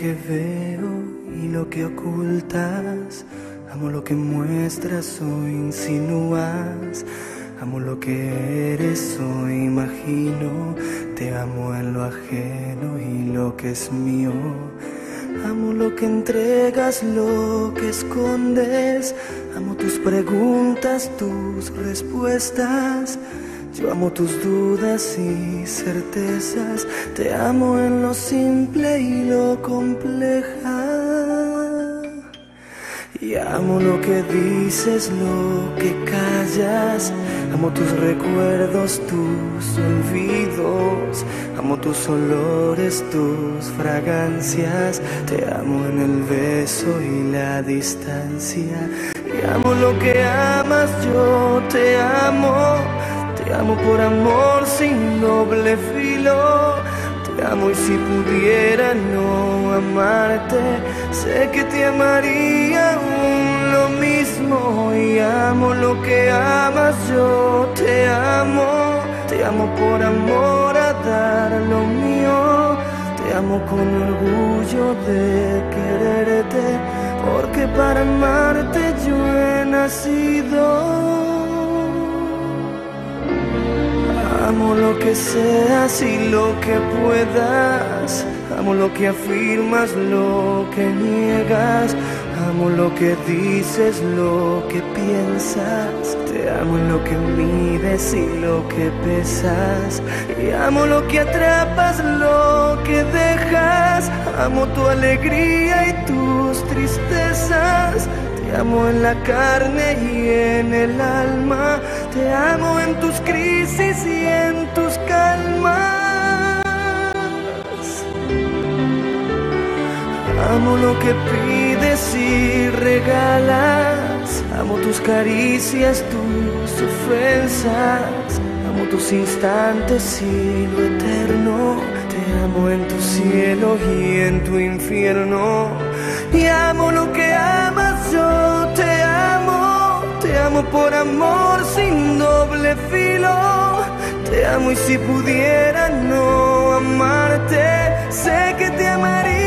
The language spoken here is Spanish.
que veo y lo que ocultas. Amo lo que muestras o insinúas. Amo lo que eres o imagino. Te amo en lo ajeno y lo que es mío. Amo lo que entregas, lo que escondes. Amo tus preguntas, tus respuestas. Yo amo tus dudas y certezas. Te amo en lo simple y lo compleja. Y amo lo que dices, lo que callas. Amo tus recuerdos, tus olvidos. Amo tus olores, tus fragancias. Te amo en el beso y la distancia. Y amo lo que amas, yo te amo. Te amo por amor sin doble filo. Te amo y si pudiera no amarte, sé que te amaría aún lo mismo. Y amo lo que amas, yo te amo. Te amo por amor a dar lo mío. Te amo con orgullo de quererte, porque para amarte yo he nacido. Amo lo que seas y lo que puedas. Amo lo que afirmas, lo que niegas. Amo lo que dices, lo que piensas. Te amo en lo que mides y lo que pesas. Y amo lo que atrapas, lo que dejas. Amo tu alegría y tus tristezas. Te amo en la carne y en el alma. Te amo en tus crisis y en tus calmas. Amo lo que pides y regalas. Amo tus caricias, tus ofensas. Amo tus instantes y lo eterno. Te amo en tu cielo y en tu infierno. Y amo lo que amas, yo te amo. Te amo por amor Te amo y si pudiera no amarte, sé que te amaría